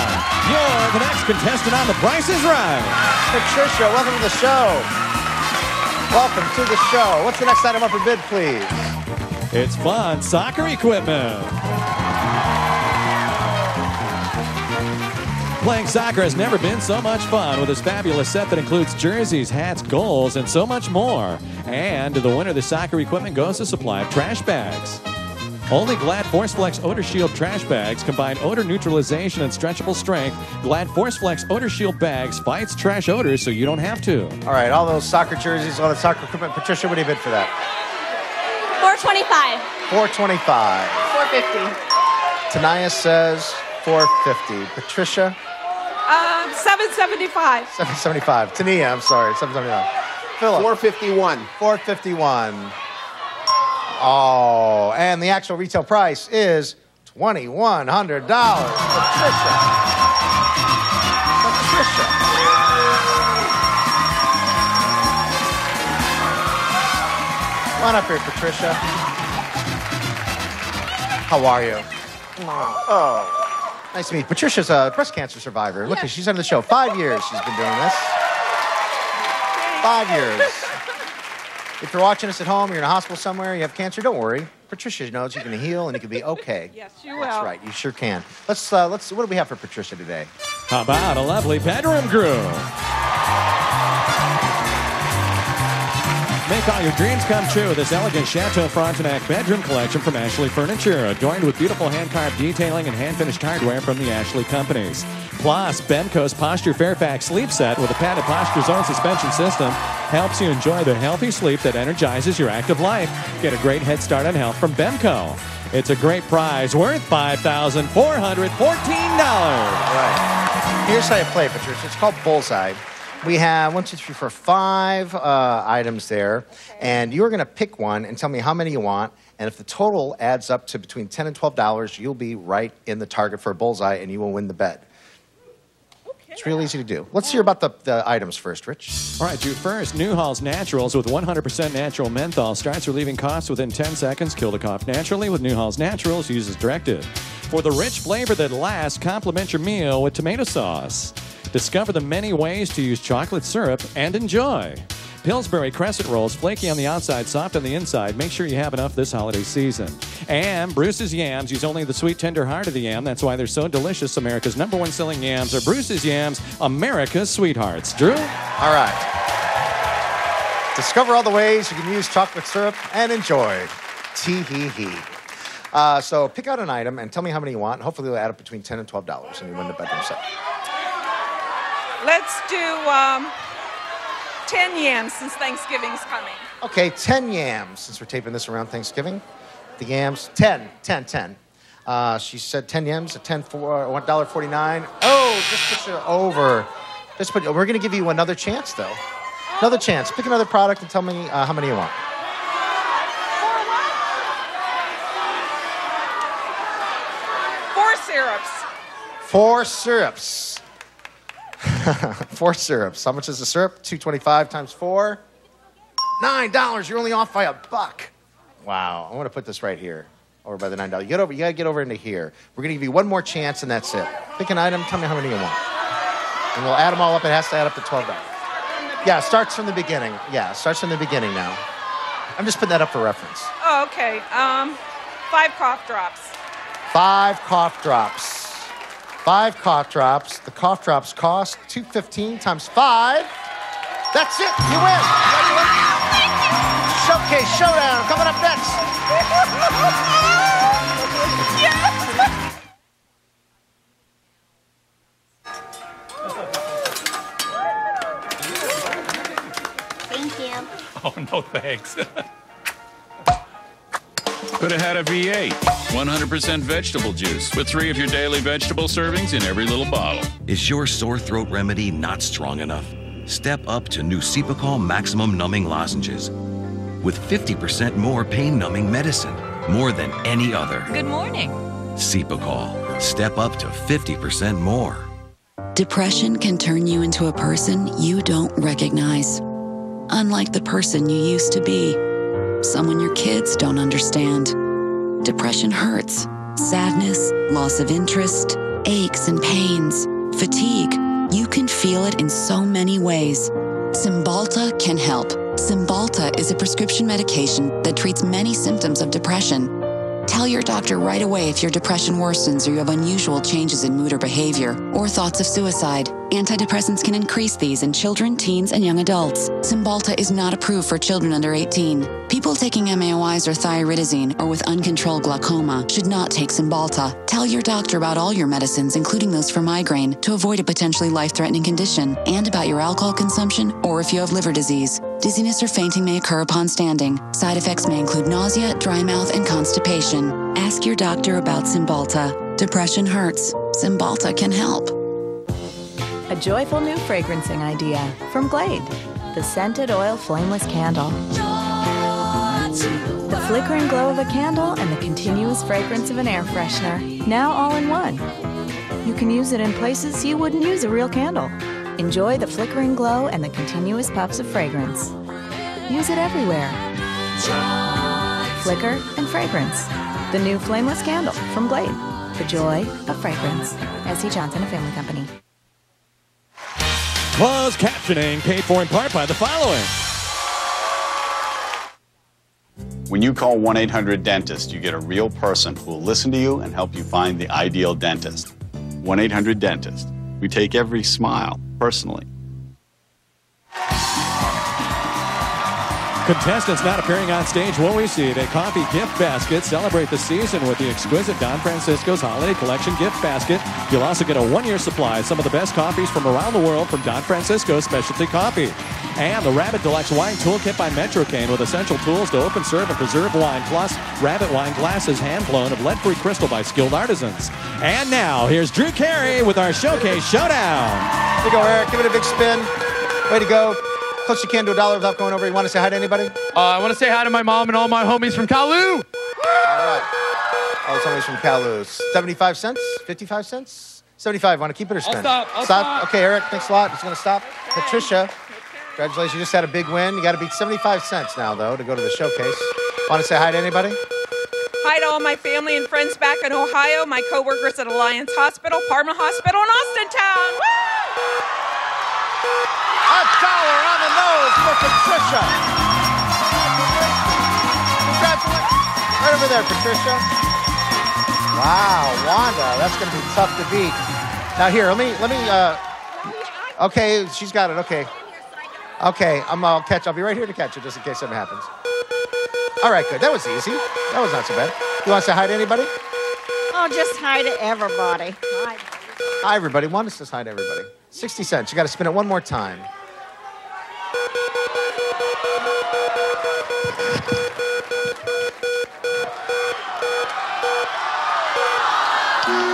You're the next contestant on The Price is Right. Patricia, welcome to the show. Welcome to the show. What's the next item up for bid, please? It's fun soccer equipment. Playing soccer has never been so much fun with this fabulous set that includes jerseys, hats, goals, and so much more. And to the winner of the soccer equipment goes a supply of trash bags. Only Glad ForceFlex Odor Shield trash bags combine odor neutralization and stretchable strength. Glad ForceFlex Odor Shield bags fights trash odors so you don't have to. All right, all those soccer jerseys, all the soccer equipment. Patricia, what do you bid for that? 425. 425. 450. Tanaya says 450. Patricia, Um, 775. 775. Tania, I'm sorry, 775. Philip. 451. 451. Oh, and the actual retail price is $2,100. Patricia. Patricia. Come on up here, Patricia. How are you? Oh. Nice to meet you. Patricia's a breast cancer survivor. Look, she's on the show. Five years she's been doing this. Five years. If you're watching us at home, you're in a hospital somewhere, you have cancer, don't worry. Patricia knows you can heal and you can be okay. (laughs) Yes, you will. That's right. You sure can. Let's uh, let's. What do we have for Patricia today? How about a lovely bedroom groom? Make all your dreams come true with this elegant Chateau Frontenac bedroom collection from Ashley Furniture, adorned with beautiful hand-carved detailing and hand-finished hardware from the Ashley companies. Plus, Bemco's Posture Fairfax sleep set with a padded posture zone suspension system helps you enjoy the healthy sleep that energizes your active life. Get a great head start on health from Bemco. It's a great prize worth $5,414. Right. Here's how you play, Patricia. It's called Bullseye. We have one, two, three, four, five uh, items there, and you're going to pick one and tell me how many you want. And if the total adds up to between ten and twelve dollars, you'll be right in the target for a bullseye, and you will win the bet. It's real easy to do. Let's hear about the, the items first, Rich. All right, you first. New Halls Naturals with 100% natural menthol starts relieving coughs within 10 seconds. Kill the cough naturally with New Halls Naturals. Use as directed. For the rich flavor that lasts, complement your meal with tomato sauce. Discover the many ways to use chocolate syrup and enjoy. Pillsbury crescent rolls, flaky on the outside, soft on the inside. Make sure you have enough this holiday season. And Bruce's yams use only the sweet, tender heart of the yam. That's why they're so delicious. America's number one selling yams are Bruce's yams, America's sweethearts. Drew? All right. Discover all the ways you can use chocolate syrup and enjoy. Tee hee hee. Uh, so pick out an item and tell me how many you want. Hopefully, they'll add up between ten and twelve dollars, and you win the bedroom set. Let's do um, 10 yams since Thanksgiving's coming. Okay, 10 yams, since we're taping this around Thanksgiving. The yams, 10, 10, 10. Uh, she said 10 yams at 10 for uh, $1.49. Oh, just push it over. Just put, we're going to give you another chance, though. Another chance. Pick another product and tell me uh, how many you want. Four syrups. Four syrups. (laughs) four syrups. How much is the syrup? 225 times four. Nine dollars. You're only off by a buck. Wow. I'm gonna put this right here. Over by the nine dollars. You get over, you gotta get over into here. We're gonna give you one more chance and that's it. Pick an item, tell me how many you want. And we'll add them all up. It has to add up to twelve dollars. Yeah, starts from the beginning. Yeah, starts from the beginning now. I'm just putting that up for reference. Oh, okay. Um, five cough drops. Five cough drops. Five cough drops. The cough drops cost two fifteen times five. That's it. You win. Showcase showdown coming up next. Thank you. (laughs) Oh, no thanks. (laughs) Could have had a V8. 100% vegetable juice with three of your daily vegetable servings in every little bottle. Is your sore throat remedy not strong enough? Step up to new Cepacol Maximum Numbing Lozenges. With 50% more pain numbing medicine, more than any other. Good morning. Cepacol. Step up to 50% more. Depression can turn you into a person you don't recognize. Unlike the person you used to be, someone your kids don't understand. Depression hurts. Sadness, loss of interest, aches and pains, fatigue. You can feel it in so many ways. Cymbalta can help. Cymbalta is a prescription medication that treats many symptoms of depression. Tell your doctor right away if your depression worsens or you have unusual changes in mood or behavior or thoughts of suicide. Antidepressants can increase these in children, teens, and young adults. Cymbalta is not approved for children under 18. People taking MAOIs or thioridazine or with uncontrolled glaucoma should not take Cymbalta. Tell your doctor about all your medicines, including those for migraine, to avoid a potentially life-threatening condition, and about your alcohol consumption or if you have liver disease. Dizziness or fainting may occur upon standing. Side effects may include nausea, dry mouth, and constipation. Ask your doctor about Cymbalta. Depression hurts. Cymbalta can help. A joyful new fragrancing idea from Glade, the scented oil flameless candle. The flickering glow of a candle and the continuous fragrance of an air freshener, now all in one. You can use it in places you wouldn't use a real candle. Enjoy the flickering glow and the continuous puffs of fragrance. Use it everywhere. Flicker and fragrance. The new flameless candle from Glade. The joy of fragrance. S.C. Johnson, a family company. Closed captioning paid for in part by the following. When you call 1 800 Dentist, you get a real person who will listen to you and help you find the ideal dentist. 1 800 Dentist. We take every smile personally. Contestants not appearing on stage will receive a coffee gift basket. Celebrate the season with the exquisite Don Francisco's Holiday Collection gift basket. You'll also get a one-year supply of some of the best coffees from around the world from Don Francisco's Specialty Coffee. And the Rabbit Deluxe Wine Toolkit by Metrokane with essential tools to open, serve, and preserve wine, plus Rabbit wine glasses hand-blown of lead-free crystal by skilled artisans. And now, here's Drew Carey with our Showcase Showdown. Here you go, Eric. Give it a big spin. Way to go. Close you can to a dollar without going over. You want to say hi to anybody? Uh, I want to say hi to my mom and all my homies from Kalu. All right. Oh, homies from Kalu. 75 cents? 55 cents? 75. Want to keep it or spin? stop. I'll stop. Okay, Eric. Thanks a lot. He's going to stop. Patricia, congratulations. You just had a big win. You got to beat 75 cents now, though, to go to the showcase. Want to say hi to anybody? Hi to all my family and friends back in Ohio, my coworkers at Alliance Hospital, Parma Hospital, and Austintown. A dollar on the nose for Patricia. Congratulations. Right over there, Patricia. Wow, Wanda, that's going to be tough to beat. Now here, let me let me. Uh, okay, she's got it. Okay, okay, I'm. I'll catch. I'll be right here to catch it, just in case something happens. All right, good. That was easy. That was not so bad. You want to say hi to anybody? Oh, just hi to everybody. Hi. Hi, everybody. Wanda says hi to everybody. 60 cents. You got to spin it one more time.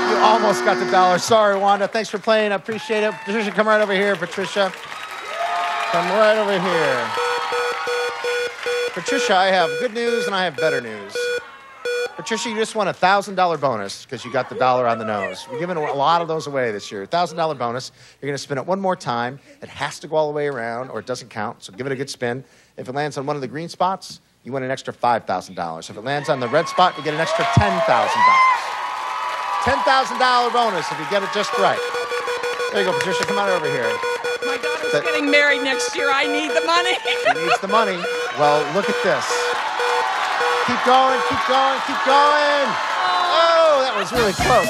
You almost got the dollar. Sorry, Wanda. Thanks for playing. I appreciate it. Patricia, come right over here, Patricia. Come right over here. Patricia, I have good news and I have better news. Patricia, you just won a $1,000 bonus because you got the dollar on the nose. We're giving a lot of those away this year. $1,000 bonus. You're going to spin it one more time. It has to go all the way around or it doesn't count, so give it a good spin. If it lands on one of the green spots, you win an extra $5,000. If it lands on the red spot, you get an extra $10,000. $10,000 bonus if you get it just right. There you go, Patricia. Come on over here. My daughter's That- getting married next year. I need the money. She needs the money. Well, look at this. Keep going, keep going, keep going. Oh, that was really close.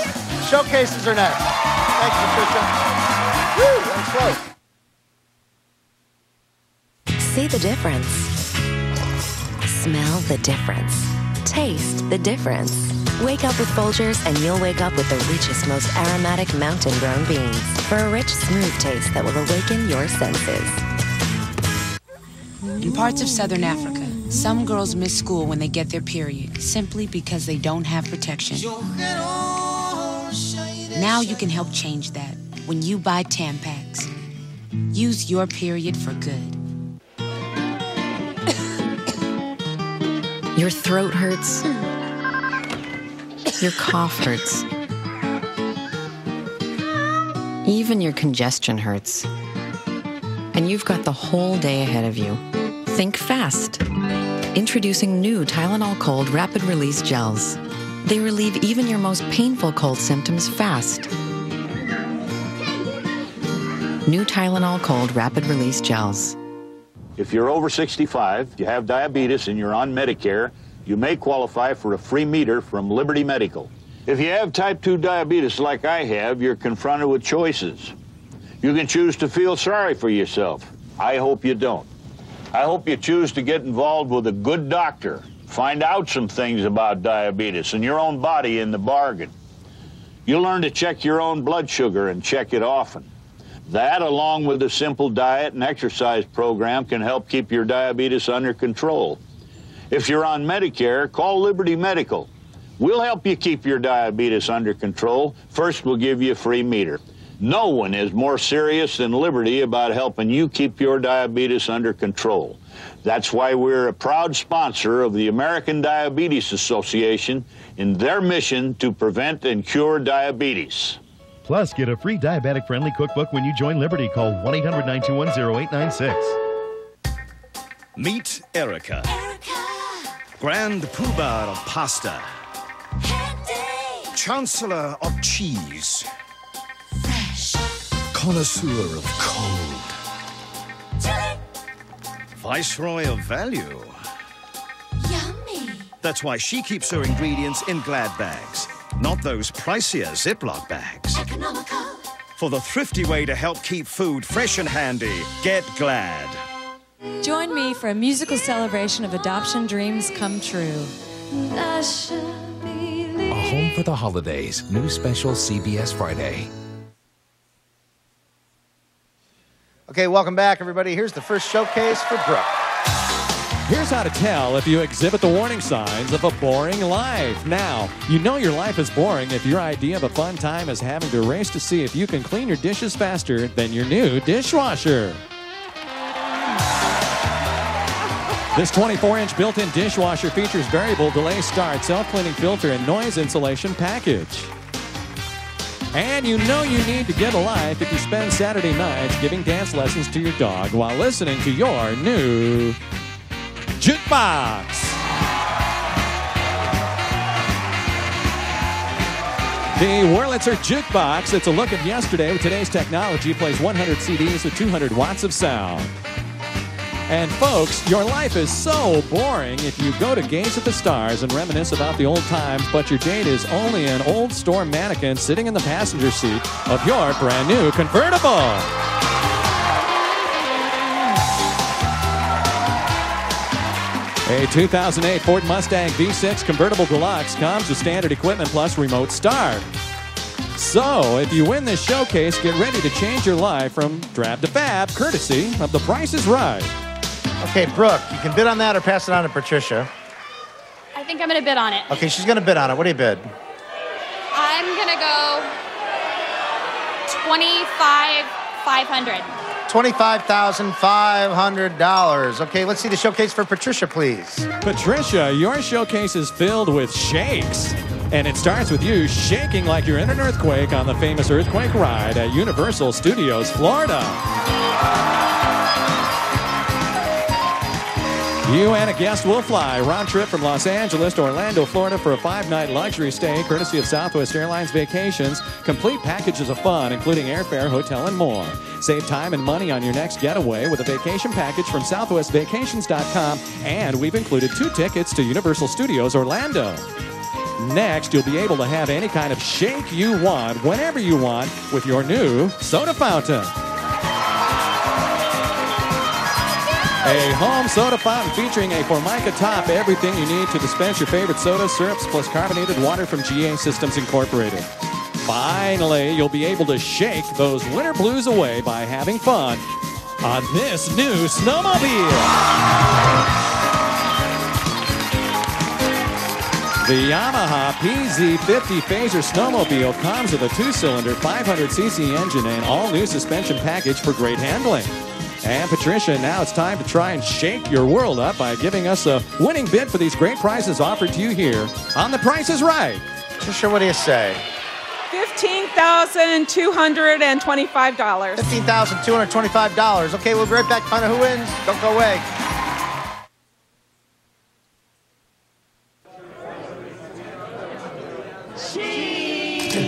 Showcases are next. Thanks, Patricia. Woo, that was close. See the difference. Smell the difference. Taste the difference. Wake up with Folgers and you'll wake up with the richest, most aromatic mountain grown beans for a rich, smooth taste that will awaken your senses. In parts of southern Africa, some girls miss school when they get their period simply because they don't have protection. Now you can help change that when you buy Tampax. Use your period for good. Your throat hurts. Your cough hurts. Even your congestion hurts. And you've got the whole day ahead of you. Think fast. Introducing new Tylenol Cold Rapid Release Gels. They relieve even your most painful cold symptoms fast. New Tylenol Cold Rapid Release Gels. If you're over 65, you have diabetes, and you're on Medicare, you may qualify for a free meter from Liberty Medical. If you have type 2 diabetes like I have, you're confronted with choices. You can choose to feel sorry for yourself. I hope you don't. I hope you choose to get involved with a good doctor. Find out some things about diabetes and your own body in the bargain. You'll learn to check your own blood sugar and check it often. That, along with a simple diet and exercise program, can help keep your diabetes under control. If you're on Medicare, call Liberty Medical. We'll help you keep your diabetes under control. First, we'll give you a free meter. No one is more serious than Liberty about helping you keep your diabetes under control. That's why we're a proud sponsor of the American Diabetes Association in their mission to prevent and cure diabetes. Plus, get a free diabetic friendly cookbook when you join Liberty. Call 1 800 921 0896. Meet Erica. Grand Poobah of pasta. Chancellor of cheese. Connoisseur of cold. Viceroy of value. Yummy. That's why she keeps her ingredients in glad bags, not those pricier Ziploc bags. Economical. For the thrifty way to help keep food fresh and handy, get glad. Join me for a musical celebration of adoption dreams come true. A Home for the Holidays, new special CBS Friday. Okay, welcome back, everybody. Here's the first showcase for Brooke. Here's how to tell if you exhibit the warning signs of a boring life. Now, you know your life is boring if your idea of a fun time is having to race to see if you can clean your dishes faster than your new dishwasher. This 24-inch built-in dishwasher features variable delay start, self-cleaning filter, and noise insulation package. And you know you need to get a life if you spend Saturday nights giving dance lessons to your dog while listening to your new jukebox. The Wurlitzer Jukebox, it's a look at yesterday with today's technology, plays 100 CDs with 200 watts of sound. And folks, your life is so boring if you go to gaze at the stars and reminisce about the old times, but your date is only an old store mannequin sitting in the passenger seat of your brand new convertible. A 2008 Ford Mustang V6 Convertible Deluxe comes with standard equipment plus remote start. So, if you win this showcase, get ready to change your life from drab to fab, courtesy of The Price is Right. Okay, Brooke, you can bid on that or pass it on to Patricia. I think I'm gonna bid on it. Okay, she's going to bid on it. What do you bid? I'm gonna go 25 500. $25,500. Okay, let's see the showcase for Patricia, please. Patricia, your showcase is filled with shakes. And it starts with you shaking like you're in an earthquake on the famous earthquake ride at Universal Studios, Florida. You and a guest will fly round trip from Los Angeles to Orlando, Florida for a five night luxury stay courtesy of Southwest Airlines Vacations. Complete packages of fun, including airfare, hotel, and more. Save time and money on your next getaway with a vacation package from SouthwestVacations.com. And we've included two tickets to Universal Studios Orlando. Next, you'll be able to have any kind of shake you want, whenever you want, with your new soda fountain. A home soda fountain featuring a Formica top, everything you need to dispense your favorite soda, syrups, plus carbonated water from GA Systems Incorporated. Finally, you'll be able to shake those winter blues away by having fun on this new snowmobile. The Yamaha PZ50 Phazer Snowmobile comes with a two-cylinder 500cc engine and all-new suspension package for great handling. And Patricia, now it's time to try and shake your world up by giving us a winning bid for these great prizes offered to you here on The Price is Right. Patricia, what do you say? $15,225. $15,225. Okay, we'll be right back. Find out who wins. Don't go away.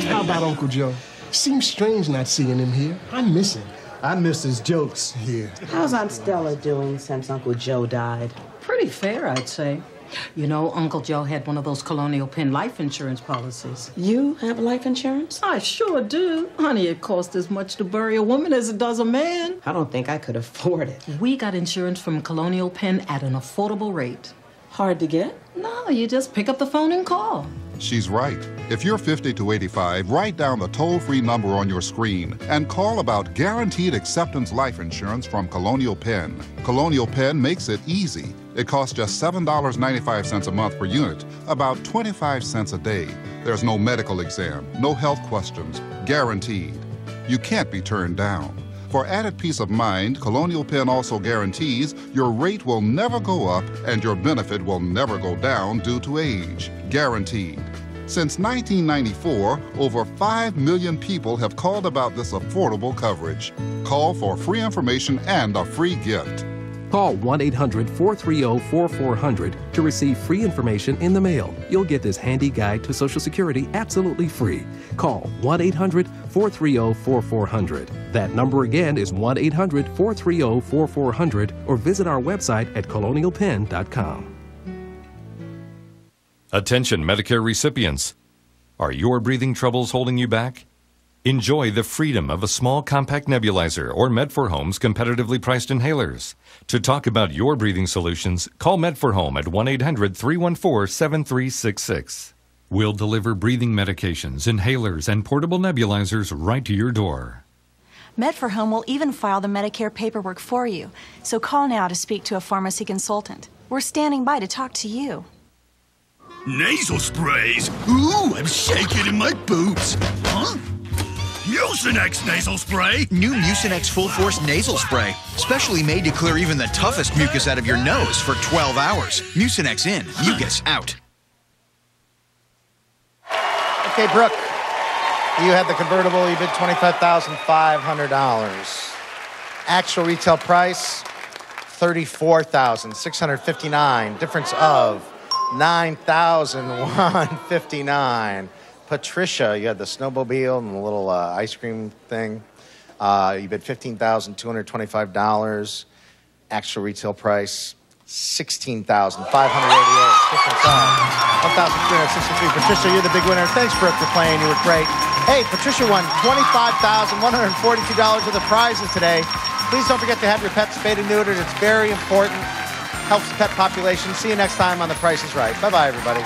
How about Uncle Joe? Seems strange not seeing him here. I miss him. I miss his jokes here. How's Aunt Stella doing since Uncle Joe died? Pretty fair, I'd say. You know, Uncle Joe had one of those Colonial Penn life insurance policies. You have life insurance? I sure do. Honey, it costs as much to bury a woman as it does a man. I don't think I could afford it. We got insurance from Colonial Penn at an affordable rate. Hard to get? No, you just pick up the phone and call. She's right. If you're 50 to 85, write down the toll free number on your screen and call about guaranteed acceptance life insurance from Colonial Penn. Colonial Penn makes it easy. It costs just $7.95 a month per unit, about 25 cents a day. There's no medical exam, no health questions, guaranteed. You can't be turned down. For added peace of mind, Colonial Penn also guarantees your rate will never go up and your benefit will never go down due to age. Guaranteed. Since 1994, over 5 million people have called about this affordable coverage. Call for free information and a free gift. Call 1 800 430 4400 to receive free information in the mail. You'll get this handy guide to Social Security absolutely free. Call 1 800 430 4400. That number again is 1 800 430 4400 or visit our website at colonialpenn.com. Attention Medicare recipients. Are your breathing troubles holding you back? Enjoy the freedom of a small compact nebulizer or Med4Home's competitively priced inhalers. To talk about your breathing solutions, call Med4Home at 1 800 314 7366. We'll deliver breathing medications, inhalers, and portable nebulizers right to your door. Med4Home will even file the Medicare paperwork for you, so call now to speak to a pharmacy consultant. We're standing by to talk to you. Nasal sprays? Ooh, I'm shaking in my boots. Huh? Mucinex nasal spray. New Mucinex Full Force Nasal Spray. Specially made to clear even the toughest mucus out of your nose for 12 hours. Mucinex in, mucus out. Okay, Brooke, you had the convertible. You bid $25,500. Actual retail price, 34,659. Difference of 9159 Patricia, you had the snowmobile and the little uh, ice cream thing. Uh, you bid $15,225. Actual retail price, $16,588. Difference of 1363 Patricia, you're the big winner. Thanks, Brooke, for playing. You were great. Hey, Patricia won $25,142 of the prizes today. Please don't forget to have your pets spayed and neutered. It's very important. Helps the pet population. See you next time on The Price is Right. Bye bye, everybody.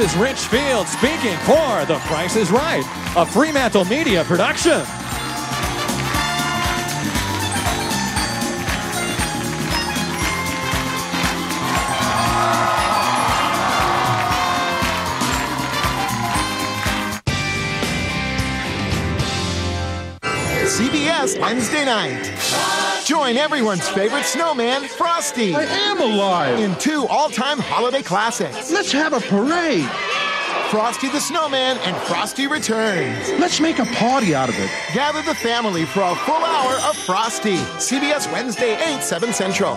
This is Rich Fields speaking for The Price is Right, a Fremantle Media production. CBS Wednesday night. Join everyone's favorite snowman, Frosty. I am alive. In two all-time holiday classics. Let's have a parade. Frosty the Snowman and Frosty Returns. Let's make a party out of it. Gather the family for a full hour of Frosty. CBS Wednesday, 8, 7 Central.